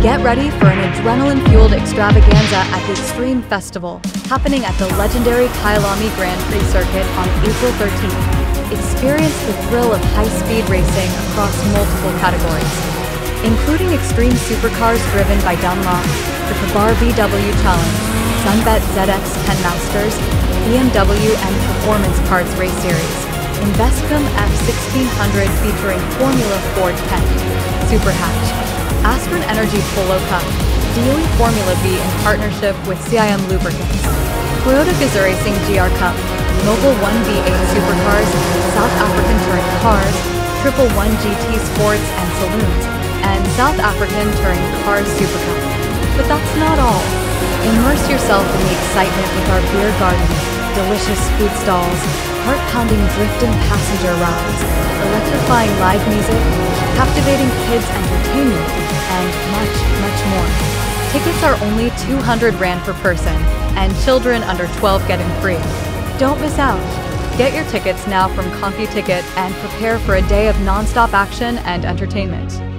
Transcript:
Get ready for an adrenaline-fueled extravaganza at the Extreme Festival, happening at the legendary Kyalami Grand Prix circuit on April 13th. Experience the thrill of high-speed racing across multiple categories, including extreme supercars driven by Dunlop, the Kabar VW Challenge, Sunbet ZX10 Masters, BMW and Performance Cards Race Series, Investchem F1600 featuring Formula Ford Kent, Super Hatch, Aspirin Energy Polo Cup, Dealing Formula V in partnership with CIM Lubricants, Toyota Gazoo Racing GR Cup, Mobil 1V8 Supercars, South African Touring Cars, Triple One GT Sports and Saloons, and South African Touring Cars Super Cup. But that's not all. Immerse yourself in the excitement with our beer garden, delicious food stalls, heart-pounding drifting passenger rides, electrifying live music, captivating kids entertainment, Tickets are only 200 Rand per person, and children under 12 get in free. Don't miss out. Get your tickets now from CompuTicket and prepare for a day of non-stop action and entertainment.